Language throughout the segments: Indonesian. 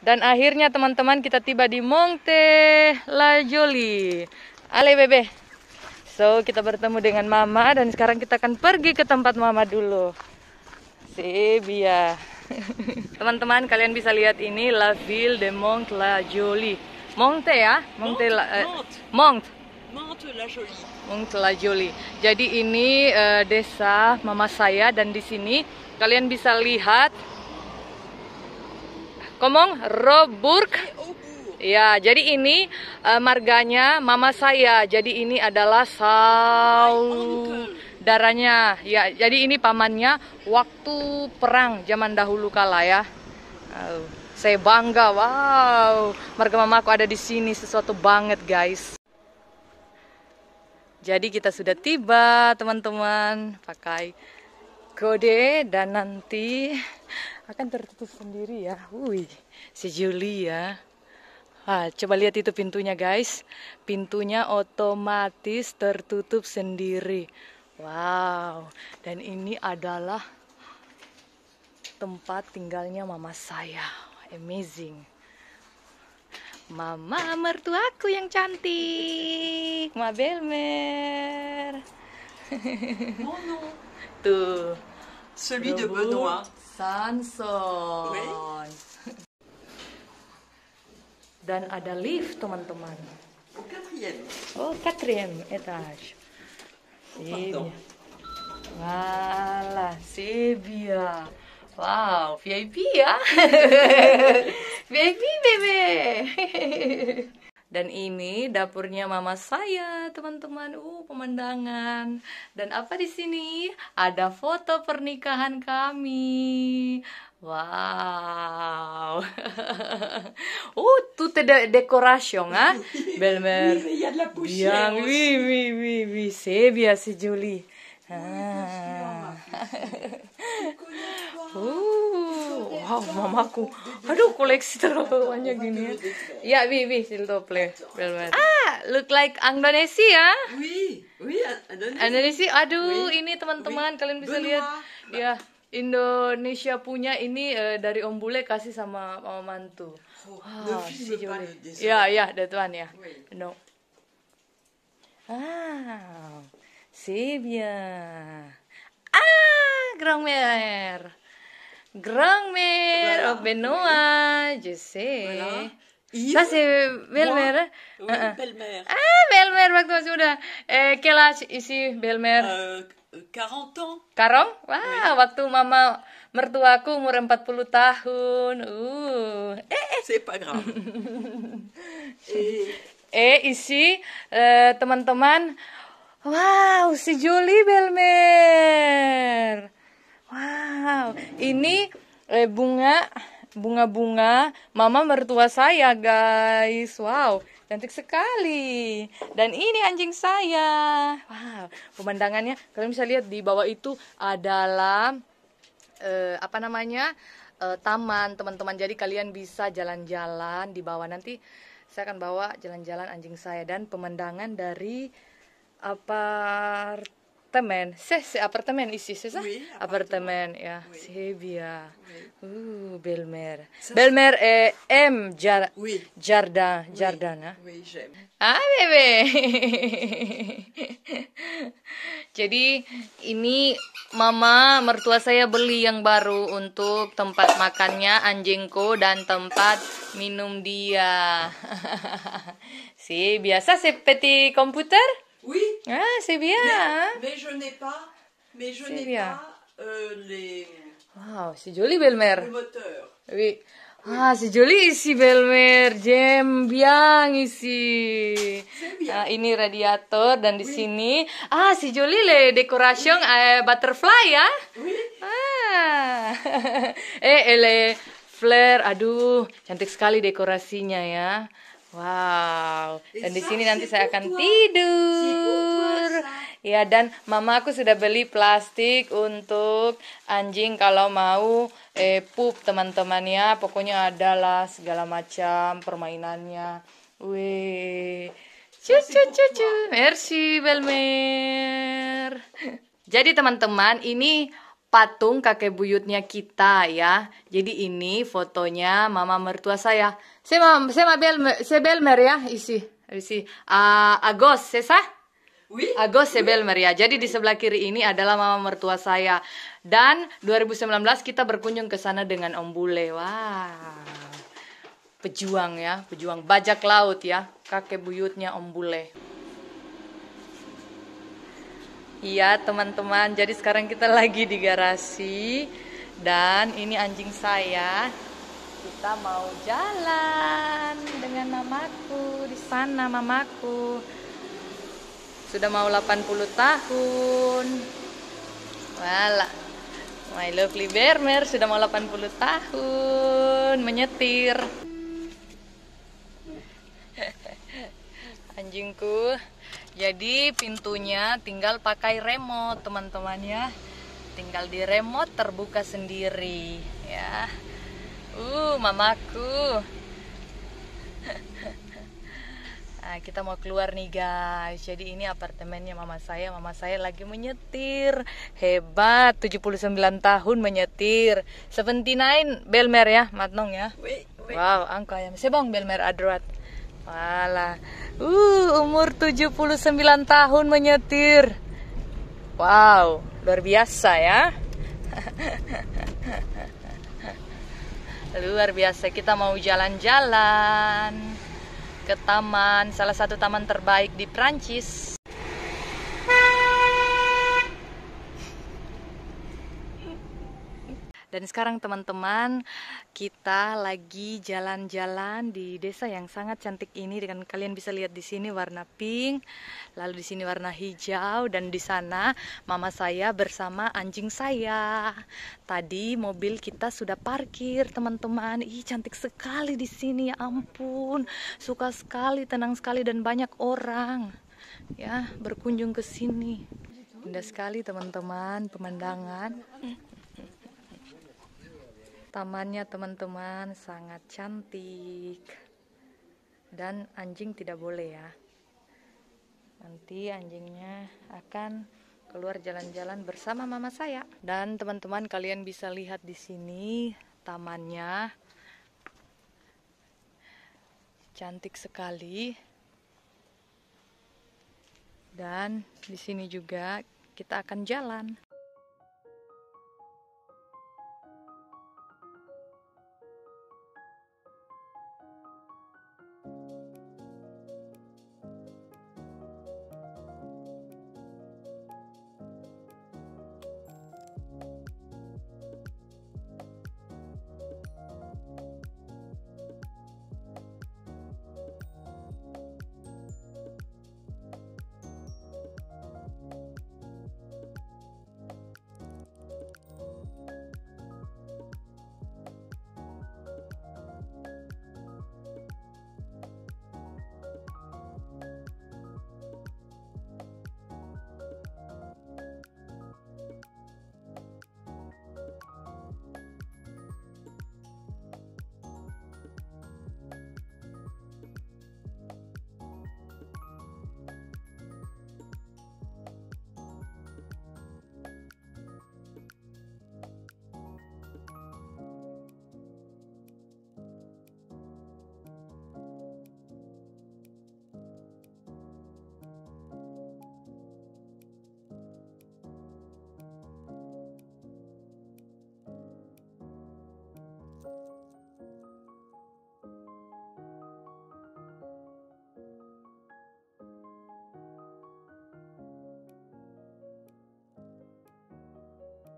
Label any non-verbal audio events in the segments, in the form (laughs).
Dan akhirnya teman-teman kita tiba di Monte La Jolie. Ale bebe. So kita bertemu dengan mama dan sekarang kita akan pergi ke tempat mama dulu. Sebia. (laughs) Teman-teman kalian bisa lihat ini La Ville de Monte La Jolie. Monte ya, Monte La eh, Monte. Monte la Jolie. Monte La Jolie. Jadi ini eh, desa mama saya dan di sini kalian bisa lihat Komong Roburg. Ya, jadi ini eh, marganya mama saya. Jadi ini adalah saudaranya. Ya, jadi ini pamannya waktu perang zaman dahulu kala ya. Oh, saya bangga, wow. Marga mamaku ada di sini sesuatu banget, guys. Jadi kita sudah tiba, teman-teman. Pakai kode dan nanti akan tertutup sendiri ya. Wih, si Julie ya. Wah, coba lihat itu pintunya guys. Pintunya otomatis tertutup sendiri. Wow, dan ini adalah tempat tinggalnya mama saya. Amazing. Mama mertuaku yang cantik. Ma Belmer. (laughs) Tuh. Celui de Benoît. Sanson. Oui. (laughs) Dan ada lift, teman-teman. Au quatrième. Oh, quatrième étage. C'est Pardon. bien. Voilà, c'est bien. Wow, VIP ya. VIP bebe. Dan ini dapurnya mama saya, teman-teman. Uh, pemandangan. Dan apa di sini? Ada foto pernikahan kami. Wow. oh, tout est de décoration, hein? Belle-mère. Oui, mais (laughs) il y a de la poussière. Bien, oui, oui, oui, oui, c'est bien, c'est joli. Ah. Uh, wow, mamaku. Aduh, koleksi terlalu gini ya. Ya, oui, oui, s'il te plaît. Ah, look like Indonesia. Oui, oui, Indonésie. Indonesia, aduh, Oui. ini teman-teman Oui. kalian bisa lihat. Ya, Indonesia punya ini eh, dari Om Bule kasih sama Mama Mantu. Oh, Wow, si. Ya, ya, that one ya. Oui. No. Ah, c'est bien. Ah, grand-mère. Grand-mère, Voilà, oh, Benoît, je sais. Voilà. Yves, Ça, c'est belle-mère. Oui, Ah, ah. belle-mère. Ah, belle-mère waktu masih muda. Eh, quel âge ici, belle-mère? Euh, 40 ans. Karong? Wah, waktu mama mertuaku umur 40 tahun. Uh. Eh, C'est pas grave. Et (laughs) eh isi eh, teman-teman. Wow, si Julie Belmer. Wow, ini eh, bunga bunga-bunga mama mertua saya, guys. Wow, cantik sekali. Dan ini anjing saya. Wow, pemandangannya kalian bisa lihat di bawah itu adalah eh, apa namanya eh, taman teman-teman jadi kalian bisa jalan-jalan di bawah nanti saya akan bawa jalan-jalan anjing saya dan pemandangan dari apartemen se se apartemen isi c'est ça Oui, apartemen ya Oui. c'est bien Oui. uh Belmer Ça, Belmer eh, M jar oui, jardin jardin hein? oui, j'aime. Ah, bebe. (laughs) Jadi ini mama mertua saya beli yang baru untuk tempat makannya anjingku dan tempat minum dia. (laughs) si biasa c'est petit computer? Oui, Ah, c'est bien. mais, mais je n'ai pas, mais je C'est n'ai pas euh, les, Wow, si joli Belmer. le moteur. Oui. Ah, si joli isi Belmer, jem biang isi. C'est bien. Nah, ini radiator dan di sini ah si joli le decoration eh, butterfly ya. Oui, Ah. (laughs) eh ele flare, aduh, cantik sekali dekorasinya ya. Wow. Dan di sini nanti saya akan tidur. Ya dan mama aku sudah beli plastik untuk anjing kalau mau eh pup teman-teman ya. Pokoknya adalah segala macam permainannya. Wih. Cucu cucu. Merci Belmer. Jadi teman-teman ini patung kakek buyutnya kita ya. Jadi ini fotonya mama mertua saya. Saya saya bel saya belmer ya isi isi uh, Agos sesa Oui. Agos Sebelmer ya. Jadi di sebelah kiri ini adalah mama mertua saya. Dan 2019 kita berkunjung ke sana dengan Om Bule. Wah. Pejuang ya, pejuang bajak laut ya. Kakek buyutnya Om Bule. Iya teman-teman, jadi sekarang kita lagi di garasi dan ini anjing saya. Kita mau jalan dengan mamaku di sana mamaku. Sudah mau 80 tahun. Wala. My lovely Bermer sudah mau 80 tahun menyetir. (laughs) Anjingku. Jadi pintunya tinggal pakai remote, teman-teman ya. Tinggal di remote terbuka sendiri, ya. Uh, mamaku. Nah, kita mau keluar nih guys. Jadi ini apartemennya mama saya. Mama saya lagi menyetir. Hebat, 79 tahun menyetir. 79 Belmer ya, Matnong ya. Wow, angka ya. Sebong Belmer Adroat. Walah. Uh, umur 79 tahun menyetir. Wow, luar biasa ya. (laughs) luar biasa. Kita mau jalan-jalan ke taman, salah satu taman terbaik di Prancis. Dan sekarang teman-teman, kita lagi jalan-jalan di desa yang sangat cantik ini dengan kalian bisa lihat di sini warna pink, lalu di sini warna hijau dan di sana mama saya bersama anjing saya. Tadi mobil kita sudah parkir, teman-teman. Ih, cantik sekali di sini, ya ampun. Suka sekali, tenang sekali dan banyak orang ya berkunjung ke sini. Indah sekali teman-teman pemandangan. Tamannya teman-teman sangat cantik dan anjing tidak boleh ya. Nanti anjingnya akan keluar jalan-jalan bersama mama saya. Dan teman-teman kalian bisa lihat di sini tamannya cantik sekali. Dan di sini juga kita akan jalan.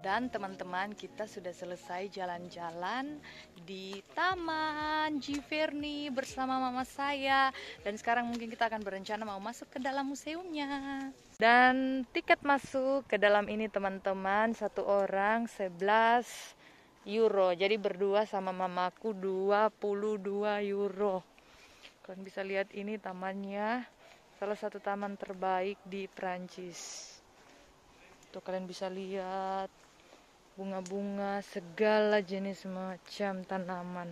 Dan teman-teman kita sudah selesai jalan-jalan di Taman Giverny bersama mama saya. Dan sekarang mungkin kita akan berencana mau masuk ke dalam museumnya. Dan tiket masuk ke dalam ini teman-teman Satu orang 11 euro. Jadi berdua sama mamaku 22 euro. Kalian bisa lihat ini tamannya. Salah satu taman terbaik di Prancis Tuh kalian bisa lihat bunga-bunga segala jenis macam tanaman.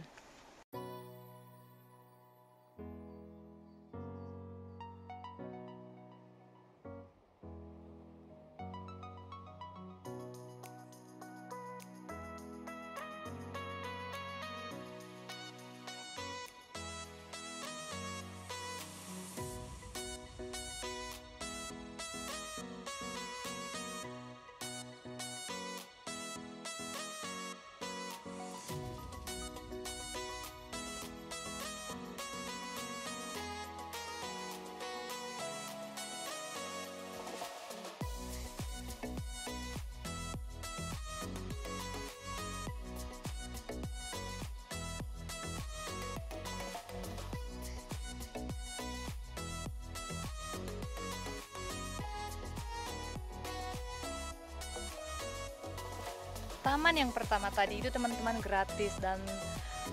Taman yang pertama tadi itu teman-teman gratis dan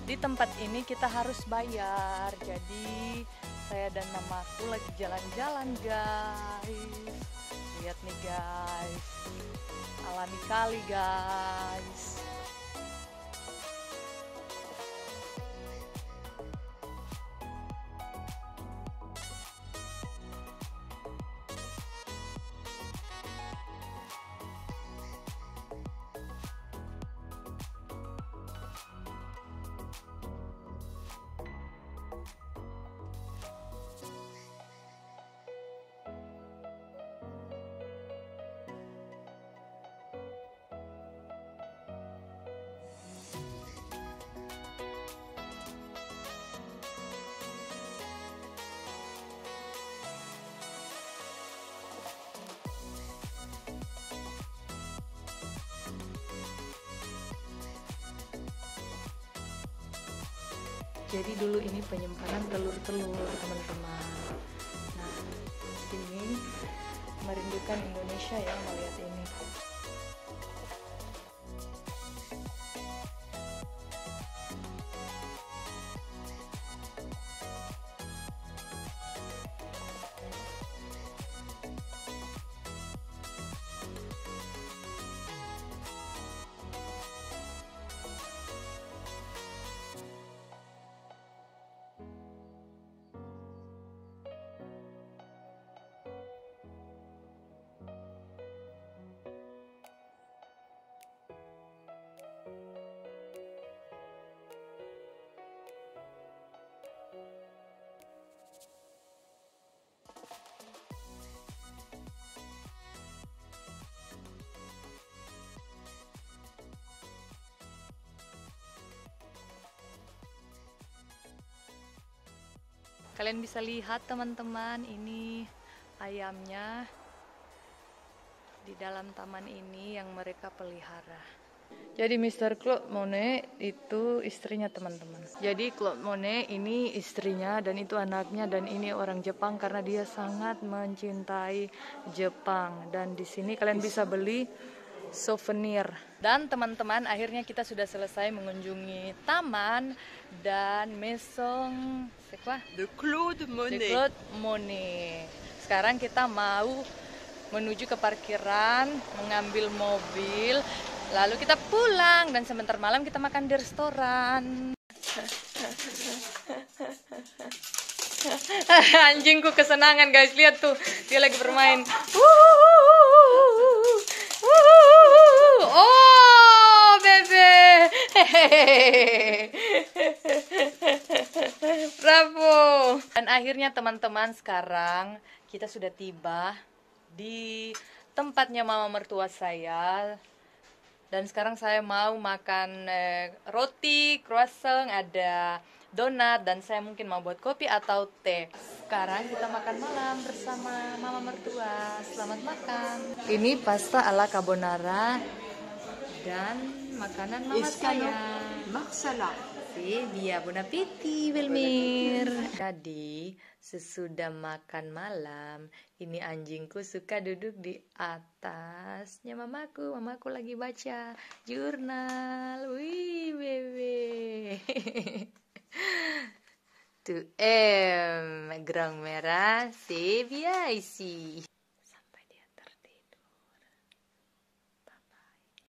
di tempat ini kita harus bayar. Jadi saya dan mamaku lagi jalan-jalan guys. Lihat nih guys. Alami kali guys. Jadi dulu ini penyimpanan telur-telur teman-teman. Nah ini merindukan Indonesia ya melihat ini Kalian bisa lihat teman-teman, ini ayamnya di dalam taman ini yang mereka pelihara. Jadi Mr. Claude Monet itu istrinya teman-teman. Jadi Claude Monet ini istrinya dan itu anaknya dan ini orang Jepang karena dia sangat mencintai Jepang dan di sini kalian bisa beli souvenir. Dan teman-teman, akhirnya kita sudah selesai mengunjungi taman dan Maison Sekwa? De Claude De Monet. Claude Monet. Sekarang kita mau menuju ke parkiran, mengambil mobil, lalu kita pulang dan sebentar malam kita makan di restoran. (laughs) Anjingku kesenangan guys, lihat tuh dia lagi bermain. Oh, bebe. (laughs) Bravo. Dan akhirnya teman-teman sekarang kita sudah tiba di tempatnya mama mertua saya. Dan sekarang saya mau makan eh, roti, croissant, ada donat dan saya mungkin mau buat kopi atau teh. Sekarang kita makan malam bersama mama mertua. Selamat makan. Ini pasta ala carbonara dan makanan mama saya. Marsala. Sì, via, buon appetito, Wilmir. Jadi, sesudah makan malam, ini anjingku suka duduk di atasnya mamaku. Mamaku lagi baca jurnal. Wih, bebe. (laughs) Tu M, grang merah, bien ici.